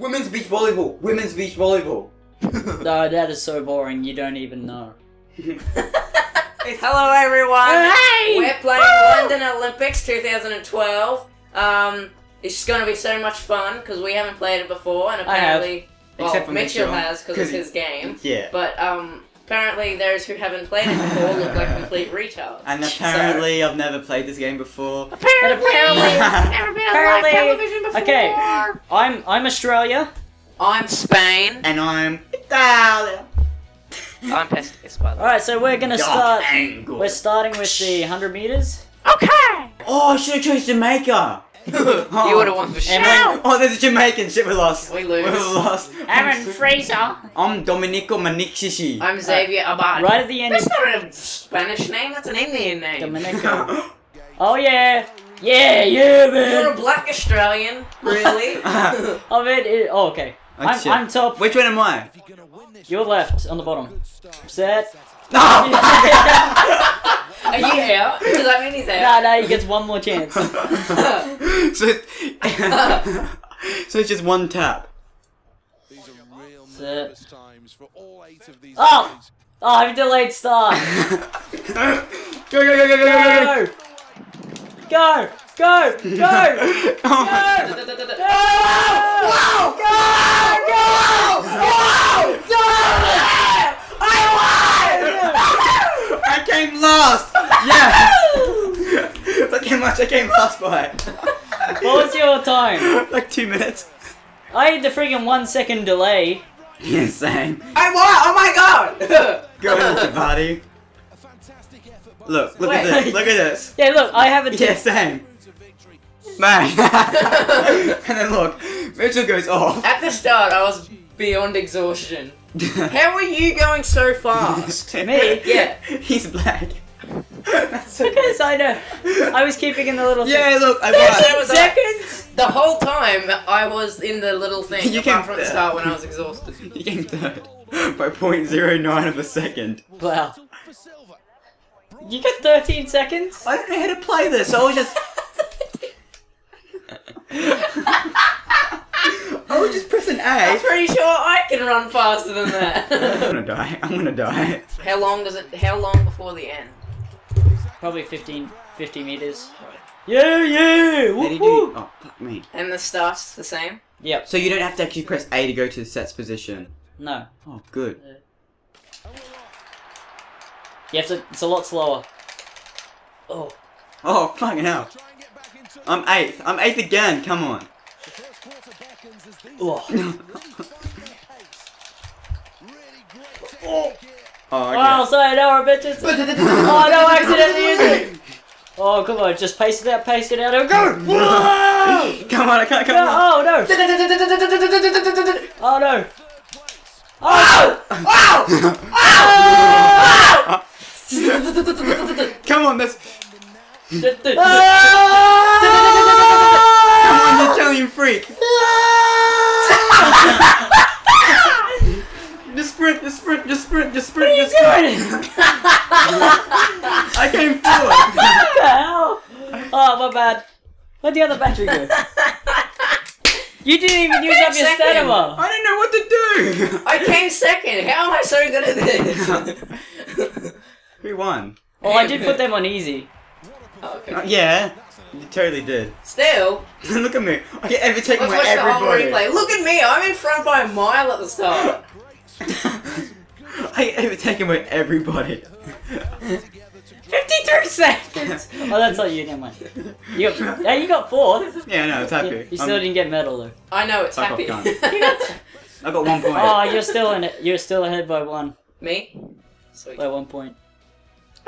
Women's beach volleyball. Women's beach volleyball. No, that is so boring. You don't even know. Hello, everyone. Hey! We're playing London Olympics 2012. Um, it's just going to be so much fun because we haven't played it before, and I have. apparently, well, Except for Mitchell, Mitchell, has because it's his game. Yeah. But um, apparently, those who haven't played it before look like complete retards. And apparently, I've never played this game before. apparently, never been on live television okay, I'm I'm Australia. I'm Spain. and I'm Italia. I'm Pestis, by the way. All right, so we're gonna start. Angle. We're starting with the 100 meters. Okay. Oh, I should have chose Jamaica. You would have won for sure. And Oh, there's a Jamaican. Shit, we lost. We lose. We lost. Aaron Fraser. I'm Domenico Manixishi. I'm Xavier uh, Abad. Right at the end. That's not a Spanish name. That's an Indian name. Dominico. Oh yeah, yeah, yeah, man. You're a black Australian, really? Of it, it. Oh, okay. Oh, I'm. I'm top. Which one am I? You're left on the bottom. Set. No. Are you out? Does that mean he's No, out? no, he gets one more chance. so, so it's just one tap. These are real Set. nervous times for all eight of these Oh! athletes. Oh, I've delayed start. go go go go go go Go! Go! Go! Go! go! Go! Wow! I came last. Yeah. Look how much I came last by. What was your time? Like two minutes. I had the friggin' one second delay. Insane. I won! Oh my god! Go ahead, buddy. A fantastic effort by Look, look Wait. at this. Look at this. Yeah, look, I have a Yeah, same. to victory. Bang. and then look, Mitchell goes off. At the start, I was beyond exhaustion. How are you going so fast? Me? Yeah. He's black. That's so Because I know. I was keeping in the little Yeah, look, I was seconds. The whole time, I was in the little thing, You apart came from the start when I was exhausted. You came third by 0.09 of a second. Wow. You got 13 seconds? I don't know how to play this, so I was just. I was just press an A. I'm pretty sure I can run faster than that. I'm gonna die. I'm gonna die. how long does it? How long before the end? Probably 15, 50 meters. Yeah, yeah! How do Woo, you woo. do? Oh, fuck me. And the start's the same. Yep. So you don't have to actually press A to go to the sets position. No. Oh, good. You have to. It's a lot slower. Oh. Oh, fucking hell. Try and get back into I'm eighth. I'm eighth again. Come on. Here. Oh, okay. Oh, wow, sorry, no, bitches. oh, no, I accidentally used it. Oh, come on, just paste it out, paste it out, and go! Whoa! Come on, I can't come No, on. oh, no! Oh, no! Oh! Come on, that's. Come on, you Italian freak. Just sprint, just sprint, just sprint, just sprint, just sprint. I came forward. What the hell? Oh, my bad. Where'd the other battery go? You didn't even use up your Second. stamina. I didn't know what to do. I came second. How am I so good at this? Who won? Well, I did put them on easy. Oh, okay. Uh, yeah, you totally did. Still, Look at me. I get every taken let's by watch the whole replay. Look at me. I'm in front by a mile at the start. I get overtaken by everybody. 53 seconds! Oh, that's not you, never mind. You got, yeah, you got fourth. Yeah, no, it's happy. You, you still I'm- didn't get medal though. I know it's Fuck off, happy. I got one point. Oh, you're still in it. You're still ahead by one. me? Sweet. By one point.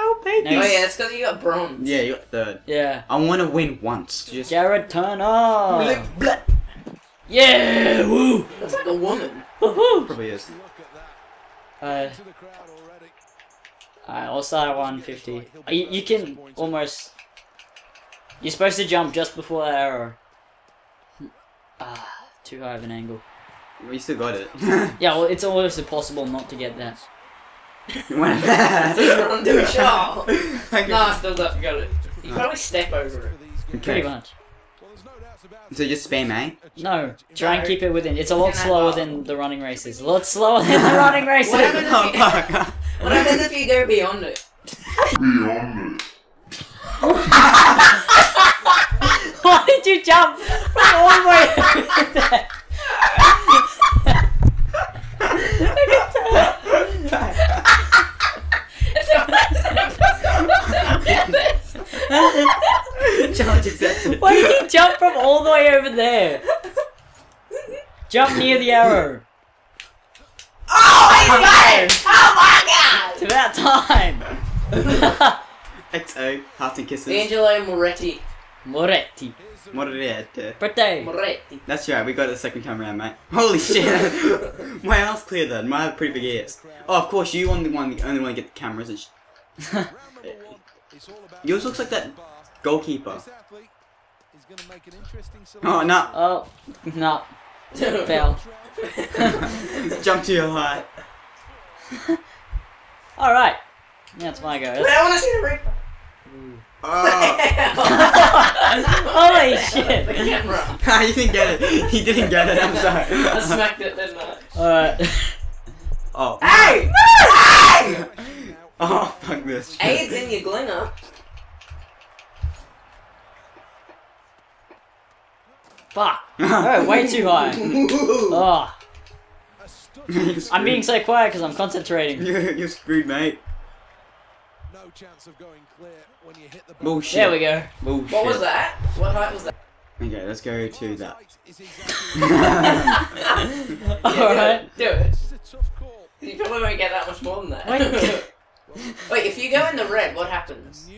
Oh, baby. Oh yeah, it's because you got bronze. Yeah, you got third. Yeah. I want to win once. Just Jared Turner. Blip, blip. Yeah. Woo. That's like a woman. Woohoo. probably is. Look at that. Uh, To the crowd already. alright, I'll start at 150. Uh, You, you can almost. You're supposed to jump just before that arrow. Ah, too high of an angle. Well, still got it. Yeah, well, it's almost impossible not to get that. One of that. Run to a shot. Thank you. No, I still got got it. You probably step over it. For these guys. Pretty much. Well, there's no doubt So just spam A. No, try and keep it within. It's a lot slower than the running races. A lot slower than the running races. What happened Oh you, fuck. what happens if you go beyond it? Beyond it. Why did you jump from all the way over there? Challenge accepted. Why did you jump from all the way over there? Jump near the arrow. Oh, he's got it! Oh my god! It's about time. XO. Hearts and kisses. Angelo Moretti. Moretti. Moretti. Birthday. Moretti. That's right, we got it the second time around, mate. Holy shit! My house clear then. My pretty big ears. Oh, of course, you only one, the only one to get the cameras. And sh- Yours looks like that goalkeeper. Oh no! Oh, no. Fail. Jump too high. Alright. That's my go. Wait, I want to see the replay. Oh! Holy shit! The shit. camera. Ah, you didn't get it. He didn't get it. I'm sorry. I smacked it, didn't I? Alright. Oh. Hey! Hey! Oh, fuck this. shit. AIDS in your glinger. Fuck. Oh, way too high. Oh, I'm being so quiet because I'm concentrating. You're, you're screwed, mate. No chance of going clear when you hit the Bullshit. There we go. Bullshit. What was that? What height was that? Okay, let's go to that. exactly Alright. Do it. This is a tough call. You probably won't get that much more than that. Wait. Wait, if you go in the red, what happens?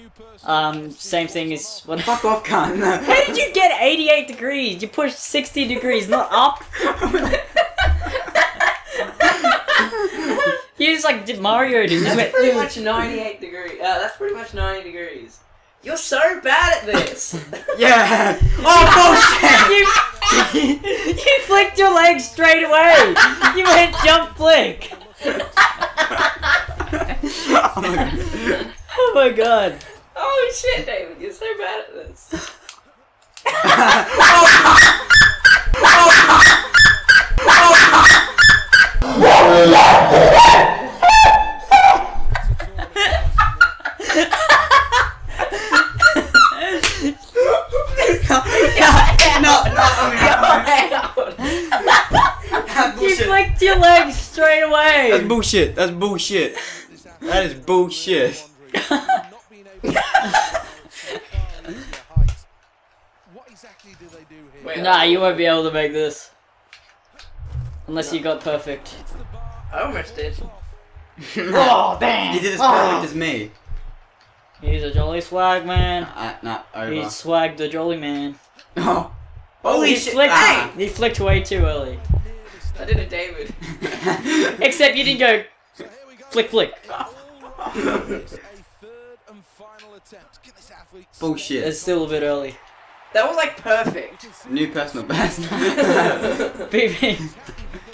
Um, same thing as what. How Fuck off, cunt. How did you get 88 degrees? You pushed 60 degrees, not up. You just like did Mario did. You just That's went, pretty much 98 degrees. Uh, that's pretty much 90 degrees. You're so bad at this. yeah. Oh, bullshit. you, you flicked your leg straight away. You went jump flick. Oh my god. Oh my god. oh shit, David, you're so bad at this. no, no, no, That's You bullshit. flicked your leg straight away. That's bullshit. That's bullshit. That is bullshit. Not being able to height. What exactly do they do here? Wait. Nah, you won't be able to make this. Unless you got perfect. It's the bar. I almost did. Oh, damn. You did as Oh. perfect as me. He's a jolly swag man. Uh, nah, over. He swagged the jolly man. Oh. Holy he shit. Flicked, Ah. He flicked way too early. I did a David. Except you didn't go So here we go. Flick flick. It's a third and final attempt. Get this athlete. Bullshit. It's still a bit early. That was like perfect. New personal best. BB.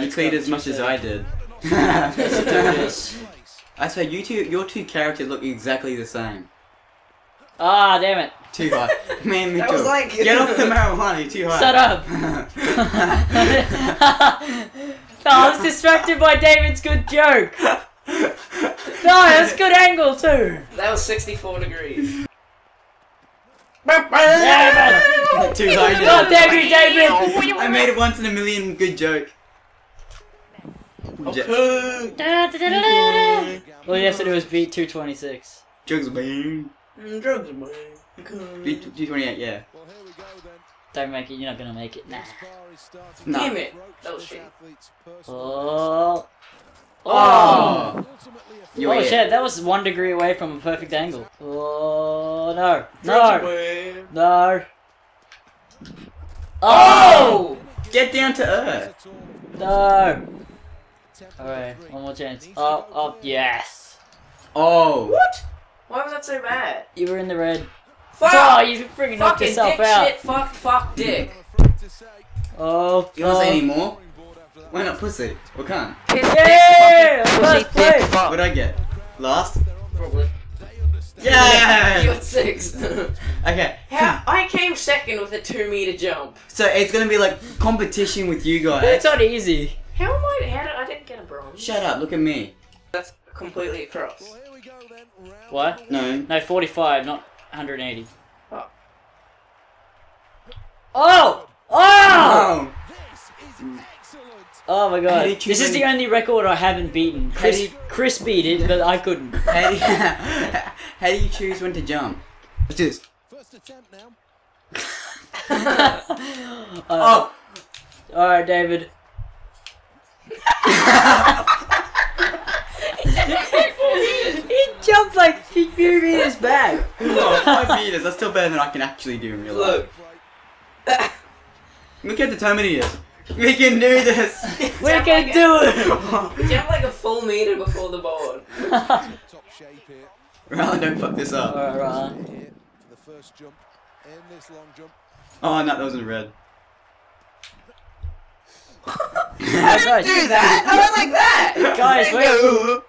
you cleared as much as I did. I swear, you two, your two characters look exactly the same. Ah, damn it. Too high. Man, me That too. was like- Get off the marijuana, you're too high. Shut up. no, I was distracted by David's good joke. No, that's good angle too. That was 64 degrees. Damn too high. God damn you, David. I made a once in a million good joke. J- All you have to do is beat 226. Jokes bang. Mm, Drugs, man. Beat 228, yeah. Well, here we go then. Don't make it, you're not gonna make it. Nah. This bar is starting No. Damn it. That was this shit. Oh. Oh! Ultimately You oh ate it. shit, that was one degree away from a perfect angle. Oh no. No. No. Oh! oh! Get down to earth. No. Alright, one more chance. Oh, oh, yes. Oh. What? Why was that so bad? You were in the red. Fuck! Oh, you freaking knocked yourself dick out. shit, fuck, fuck, dick. Oh, You want to say oh. any more? Why not pussy? What can't? Yeah! First place! What'd I get? Last? Probably. Yeah. you got sixth. Okay. How I came second with a two meter jump. So it's gonna be like competition with you guys. It's not easy. How am I? How did I didn't get a bronze? Shut up. Look at me. That's completely across. Well, here we go then. Round What? No. No, 45, not 180. Oh. Oh! Oh! Oh. This is excellent. Oh my god. did This is the only record I haven't beaten. Chris, did- Chris beat it, but I couldn't. How do, you, how do you choose when to jump? Let's do this. First attempt now. Uh, oh. Alright, David. he jumped like few meters back. Oh, five meters. That's still better than I can actually do in real life. Look. Look how determined he is. We can do this. We Jump can like do a- Jump like a full meter before the board. it! Top shape here. Rather don't fuck this up. Alright, right. For the first jump in this long jump. Oh no, that wasn't red. Guys, guys, Do that. I don't like that. Guys, wait.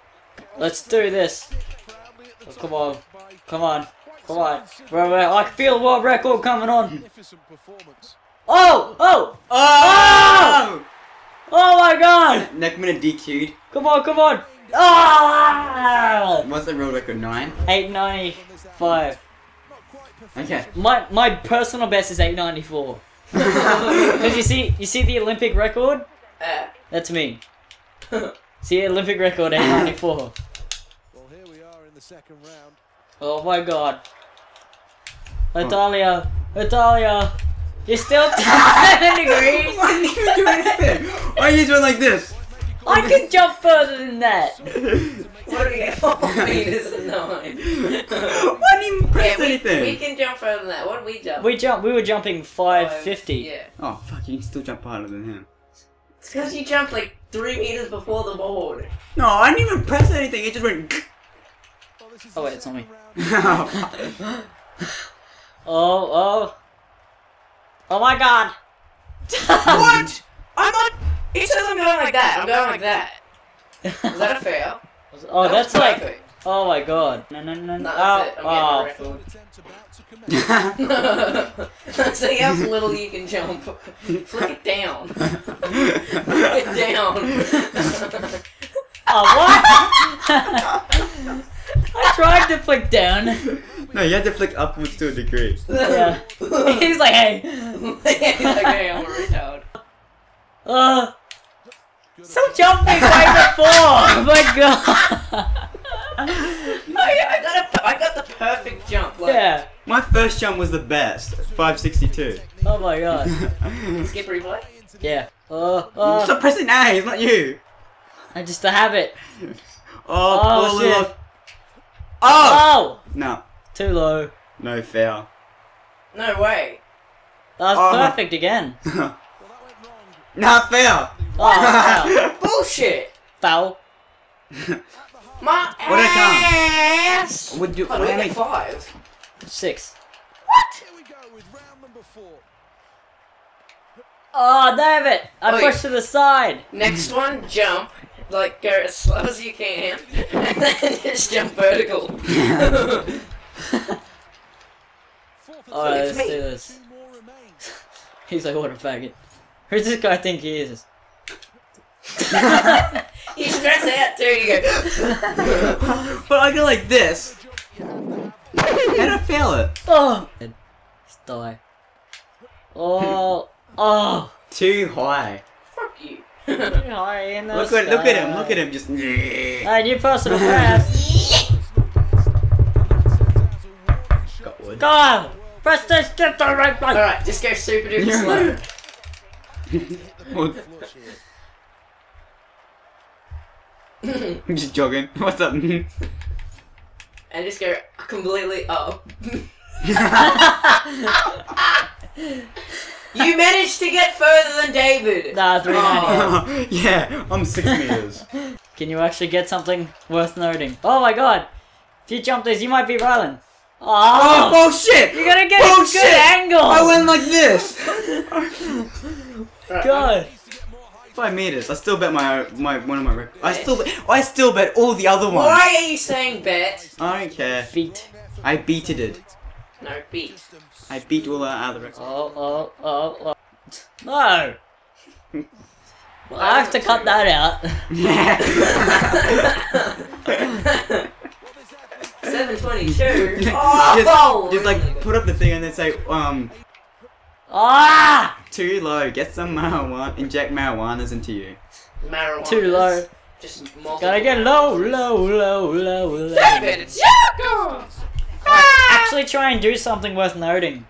Let's do this. Proudly at the Oh, come on. Come on. Come on. considerable. Wait, wait, I can feel the world record coming on. Magnificent performance. Oh! Oh! Oh! Oh my god! Neck minute DQ'd. Come on, come on! Ah! What's the world record? Nine? 895. Not quite. Okay. My my personal best is 894. Because you see you see the Olympic record? Uh, That's me. See Olympic record 894. Well, here we are in the second round. Oh my god. Italia, Italia. You're still 10 degrees. I didn't even do anything. Why are you doing like this? I can jump further than that. what do we get? Four meters and nine. Why didn't even press yeah, we, anything? we can jump further than that. What did we jump? We jump. We were jumping 550. Yeah. Oh fuck! You can still jump harder than him. It's because you jumped like three meters before the board. No, I didn't even press anything. It just went. Well, this is Oh, wait, it's on second me. Oh, round. Oh oh. Oh my god. What? I'm not. It says I'm going like that. I'm going like that. Is that a fail? Oh, That was that's like. Oh my god. No no no. No, no. that's it. I'm Oh, getting oh. a Third attempt about to commence. See how little you can jump. Flick it down. Flick it down. Oh what? I tried to flick down. no, you had to flick upwards to a degree. Yeah. He's like, hey. He's like, hey, I'm a retard. Uh. Stop jumping way before. Oh my god. Oh, yeah, I got a, I got the perfect jump. Like, Yeah. My first jump was the best. 562. Oh my god. Skip replay. Yeah. Oh, oh. Stop pressing A, it's not you. I just a habit. Oh, Oh, pull shit. off. Oh! Oh! No, Too low. no fail. No way. That was Oh. perfect again. Well, that went wrong. Not fail. Oh, Bullshit. foul. My What did ass. Would you? Oh, do we get five? Six. Here we go with round number four. Oh, damn it! I Wait. pushed to the side. Next one, jump. Like, go as slow as you can. And then just jump vertical. Alright, let's do this. Two more remain. He's like, what a faggot. Who's this guy think he is? you stress out too. You go. but I go like this. Jump you have. How did I fail it? Oh! Let's die. Oh! Oh! Too high. Fuck you. Too high in the Look at look at him. Look at him. Just. Hey, new personal best. Got wood. Go! Press this, get the right button. Alright, just go super duper slow. Wood. Flush here. I'm just jogging. What's up? and just go completely up. You managed to get further than David. Nah, 390. yeah, I'm six meters. Can you actually get something worth noting? Oh my god! If you jump this, you might be Rylan. Oh, Oh! bullshit! You're gonna get a good angle! I went like this. Right, God! Five meters. I still bet my my one of my records. I still bet, I still bet all the other ones. Why are you saying bet? I don't care. Feet. I beated it. No, beat. I beat all out of the record. Oh, oh, oh, oh. No! Well, I have to cut that out. Seven twenty-two. Oh, just, just like put up the thing and then say, um, Ah! too low. Get some marijuana. Inject marijuanas into you. marijuana. Too low. Just multiple. Gotta get low, low, low, low, low. David, it's your. Actually, try and do something worth noting.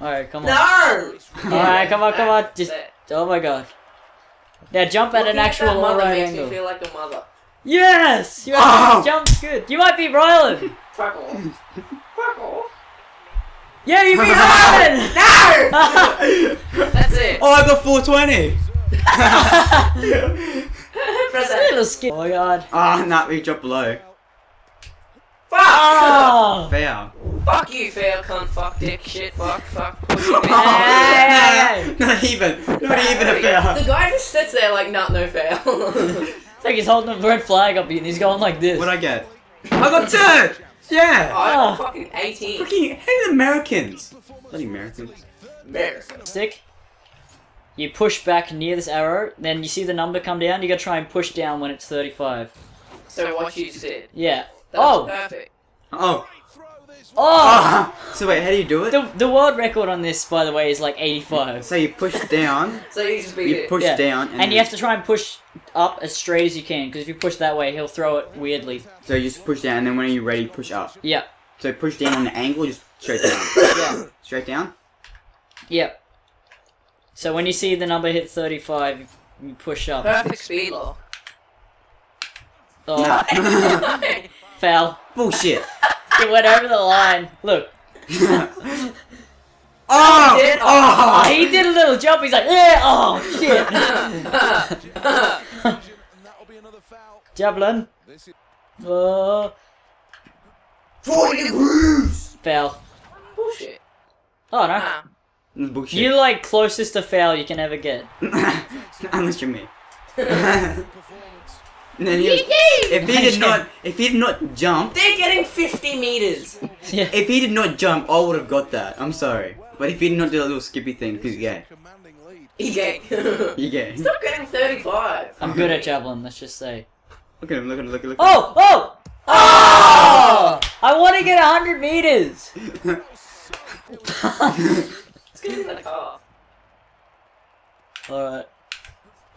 Alright, come on. No. Alright, come on, come on. Just. Oh my god. Now jump at an Looking actual that mother alright makes angle. me feel like a mother. Yes! You Oh! actually jumped good. You might be Rylan. Fuck off. Fuck off. Yeah, you beat Rylan! No. That's it. Oh, I got 420. Press that. Little skip. Oh my god. Ah, nah, we dropped below. Fuck. Oh! Fail. Fuck you, fail cunt. Fuck dick shit. Fuck. Fuck. Oh, Hey, hey, nah, not even. Not even a The guy just sits there like, nah, no fail. It's like he's holding a red flag up and he's going like this. What'd I get? I got two. Yeah. Oh, I got Oh. fucking 18. Fucking hate Americans. Bloody Americans. America. Stick. You push back near this arrow, then you see the number come down, you gotta try and push down when it's 35. So what you said. Yeah. That's Oh! perfect. Oh. Oh! So wait, how do you do it? The, the world record on this, by the way, is like 85. So you push down. So you just beat You it. push Yeah. down, and, And you have to try and push up as straight as you can, because if you push that way, he'll throw it weirdly. So you just push down, and then when you're ready, push up. Yeah. So push down on the angle, just straight down. Yeah. Straight down. Yep. So when you see the number hit 35, you- you push up. Perfect speed lock. Oh, foul. Bullshit. It went over the line. Look. oh! did? Oh, Oh! he did a little jump. He's like, yeah, oh, shit. And that'll be another foul. Javelin. Oh, 40 degrees! foul. Bullshit. Oh, no. Nah. Bullshit. You like closest to foul you can ever get. Unless you're me. performance. And then he was, if he did not, if he did not jump, They're getting 50 meters. Yeah. if he did not jump, I would have got that. I'm sorry, but if he did not do a little skippy thing, because yeah, Commanding lead. He gay. you get. Stop getting 35. I'm good at javelin, let's just say. Look at him. Look at him. Look at him. Oh, oh! Oh! oh! I want to get 100 meters! Let's get in the car. Alright.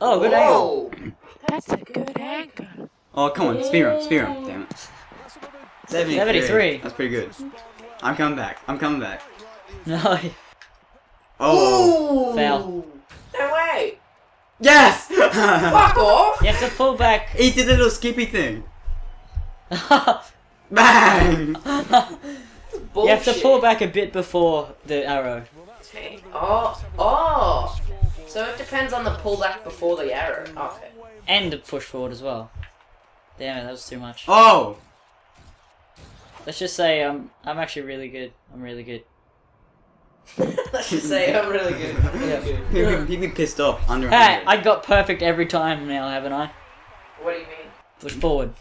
Oh, good angle. Whoa. That's a good angle. oh come on, spear him, spear him. Damn it. 73. 73. That's pretty good. I'm coming back. I'm coming back. No. Oh. Ooh. Foul. No way. Yes. Fuck off. You have to pull back. He did a little skippy thing. Bang! you have to pull back a bit before the arrow. Okay. Oh. Oh. So it depends on the pullback before the arrow. Okay. And the push forward as well. Damn it, that was too much. Oh. Let's just say I'm I'm actually really good. I'm really good. Let's just say I'm really good. I'm really He'd good. be, he'd be pissed off. Under Hey, 100. I got perfect every time now, haven't I? What do you mean? Push forward.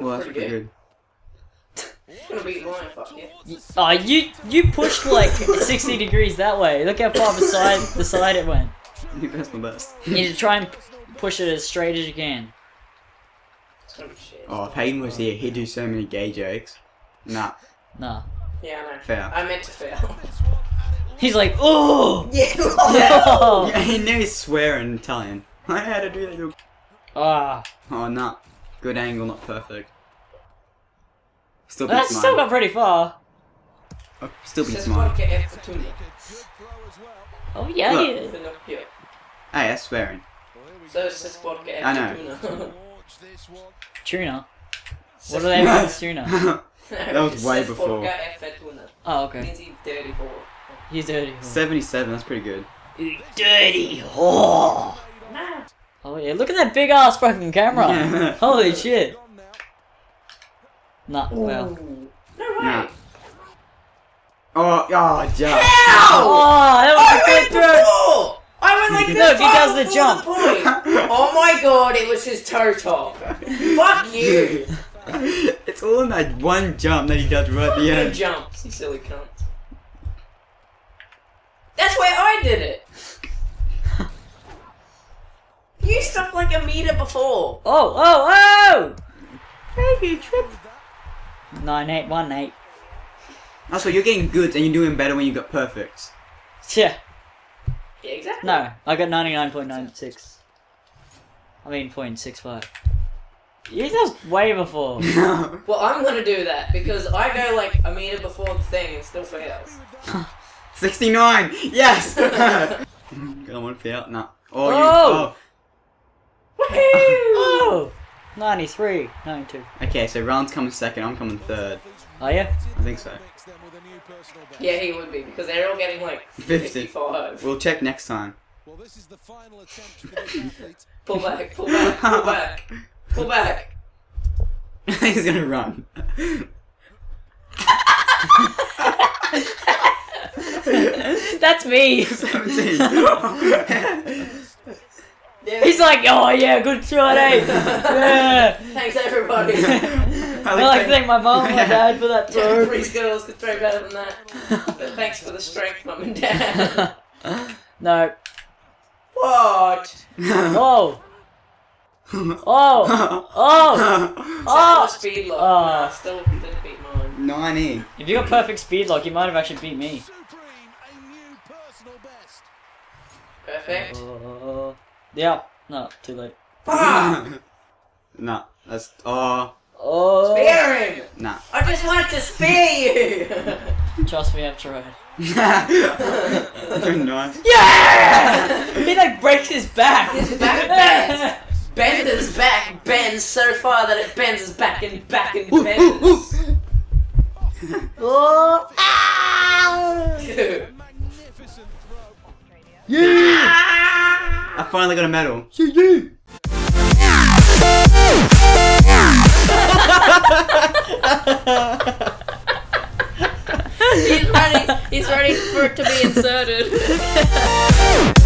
Well, that's pretty pretty good. I'm gonna beat mine, fuck you. Oh, you you pushed like 60 degrees that way. Look how far beside the side it went. That's my best. You need to try and push it as straight as you can. It's shit. Oh, if Hayden was here, he'd do so many gay jokes. Nah, Nah. Yeah, I know. fair. I meant to fail. He's like, oh! yeah. Oh! Yeah, he knew he's swear in Italian. I had to do that. little- Ah. Oh, nah. Good angle, not perfect. Still That's beats still got pretty far. Oh, still beats Says mine. vodka F for tuna. Oh, yeah, Look. yeah. Pinocchio. Hey, that's swearing. So it says vodka F I know. for tuna. Launch this one. Tuna. What do they mean with tuna? That was way before. Vodka F for tuna. Oh, okay. Means he's dirty whore. He's dirty. 77, that's pretty good. You dirty whore. Oh yeah, look at that big ass fucking camera. Holy shit. Gone now. Nah, well. No way. Nah. Oh, oh, just. Ow! Oh, that was a I good went throw. I went like this Look, he does the jump. point. oh my god, it was his turtle. Fuck you. it's all in that one jump that he does right Fuck at the end. jumps, you silly cunt. That's where I did it. you stuck like a meter before. Oh, oh, oh! Hey, you 8 9818. Also, you're getting good and you're doing better when you got perfect. Yeah. Yeah, exactly. No, I got 99.96. I mean point six five. You did that way before. Well, I'm gonna do that because I go like a meter before the thing and still fails. 69! Yes! Got one fail? No. Oh, you. Oh! Oh. oh! 93, 92. Okay, so Ron's coming second, I'm coming third. Oh yeah? I think so. Yeah, he would be because they're all getting like 50. 55. We'll check next time. Well, this is the final attempt for this athlete. Pull back, pull back, pull back, pull back. He's gonna run. That's me! 17. Yeah. He's like, oh yeah, good try, eh? Yeah! Thanks everybody. I like to thank my mom and my dad for that Yeah, throw. Three girls could throw better than that. But thanks for the strength, mum and dad. no. What? Oh! Oh! Oh! Oh! Oh! speed lock. Oh. Nah, still didn't beat mine. 90. If you got perfect speed lock, you might have actually beat me. Supreme, a new personal best. Perfect. Uh, yeah. No, too late. Fuck! nah, that's. Oh. Oh! Spare him! Nah. I just wanted to spare you! Trust me, I've tried. You're nice. Yeah! he like breaks his back. His back bends. Bender's back bends so far that it bends his back and back and bends. oh! Ow! Dude. Magnificent. Yeah! I finally got a medal. He's ready. He's ready for it to be inserted.